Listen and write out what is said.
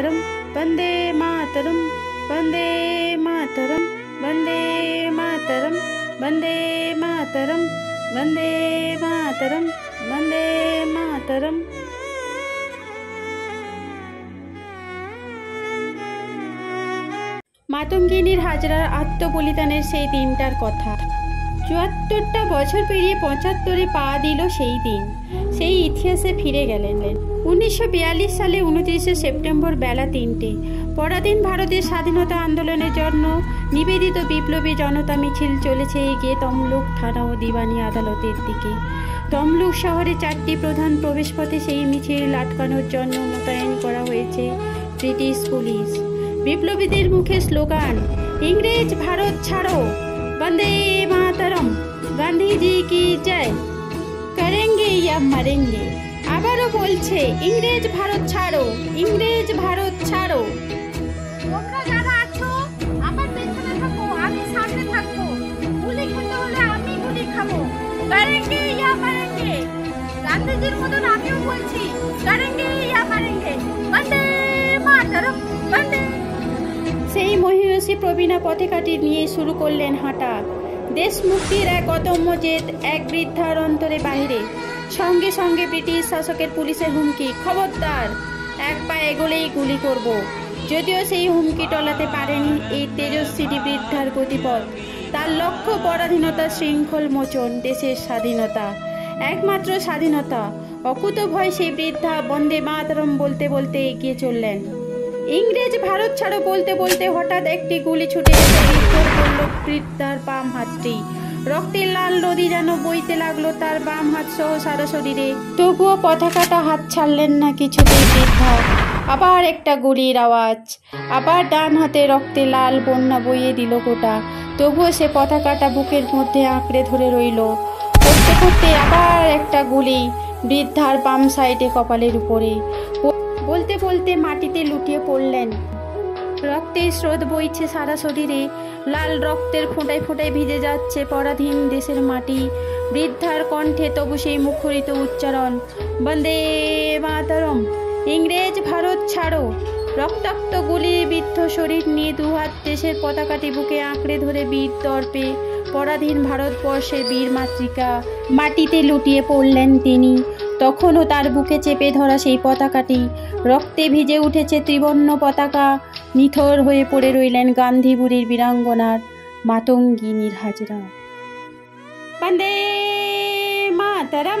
মাতরম বন্দে মাতরম বন্দে মাতরম বন্দে মাতরম বন্দে মাতরম বন্দে মাতরম বন্দে মাতরম মাতঙ্গিনীর হাজরার আত্মবলিদানের সেই দিনটার কথা। চুয়াত্তরটা বছর পেরিয়ে পঁচাত্তরে পা দিল সেই দিন। সেই ইতিহাসে ফিরে গেলেন। উনিশশো সালে উনত্রিশে সেপ্টেম্বর বেলা তিনটে। পরাধীন ভারতের স্বাধীনতা আন্দোলনের জন্য নিবেদিত বিপ্লবী জনতা মিছিল চলেছে এগিয়ে তমলুক থানা ও দিবানি আদালতের দিকে। তমলুক শহরে চারটি প্রধান প্রবেশপথে সেই মিছিল আটকানোর জন্য মোতায়েন করা হয়েছে ব্রিটিশ পুলিশ। বিপ্লবীদের মুখে স্লোগান, ইংরেজ ভারত ছাড়ো, বন্দে মাতরম, গান্ধীজি কি জয় করেঙ্গে আবারও বলছে ইংরেজ ভারত ছাড়ো ইংরেজ ভারত ছাড়ো। তোমরা যারা আছো আমার পেছনে থাকো আমি সামনে থাকব। গুলি খেতে হলে আমি গুলি খাব। করেঙ্গে ইয়া মারেঙ্গে। গান্ধীজির মতন আমিও বলছি করেঙ্গে ইয়া মারেঙ্গে। বন্দে মাতরম বন্দে। সেই মহিষী প্রবীণা পথেকাটি নিয়ে শুরু করলেন হাঁটা। দেশ মুক্তির এক অদম্য জেদ এক বৃদ্ধার অন্তরে বাইরে সঙ্গে সঙ্গে ব্রিটিশ শাসকের পুলিশের হুমকি। খবরদার, এক পা এগোলেই গুলি করব। যদিও সেই হুমকি টলাতে পারেনি এই তেজস্বিনী বৃদ্ধার গতিপথ তার লক্ষ্য পরাধীনতা, শৃঙ্খল মোচন, দেশের স্বাধীনতা। একমাত্র স্বাধীনতা। অকুত ভয় সেই বৃদ্ধা বন্দে মাতরম বলতে বলতে এগিয়ে চললেন। ইংরেজ ভারত ছাড়ো বলতে বলতে হঠাৎ একটি গুলি ছুটে বৃদ্ধার বাম হাতটি। রক্তের লাল নদী যেন বইতে লাগল তার বাম হাত সহ সারা শরীরে। তবুও পতাকাটা হাত ছাড়লেন না কিছুতেই বৃদ্ধা আবার একটা গুলির আওয়াজ। আবার ডান হাতে রক্তে লাল বন্যা বইয়ে দিল গোটা। তবুও সে পতাকাটা বুকের মধ্যে আঁকড়ে ধরে রইল। করতে করতে আবার একটা গুলি বৃদ্ধার বাম সাইডে কপালের উপরে। বলতে বলতে মাটিতে লুটিয়ে পড়লেন। রক্তের স্রোত বইছে সারা শরীরে। লাল রক্তের ফোঁটায় ফোঁটায় ভিজে যাচ্ছে পরাধীন দেশের মাটি। বৃদ্ধার কণ্ঠে তবু সেই মুখরিত উচ্চারণ, বন্দে মাতরম, ইংরেজ ভারত ছাড়ো। রক্তাক্ত গুলির বিদ্ধ শরীর নিয়ে দুহাত দেশের পতাকাটি বুকে আঁকড়ে ধরে বীর দর্পে। পরাধীন ভারতবর্ষের বীর মাতৃকা মাটিতে লুটিয়ে পড়লেন তিনি। তখনও তার বুকে চেপে ধরা সেই পতাকাটি। রক্তে ভিজে উঠেছে ত্রিবর্ণ পতাকা। নিথর হয়ে পড়ে রইলেন গান্ধীবুড়ির বীরাঙ্গনার মাতঙ্গিনীর হাজরা। বন্দে মাতরম।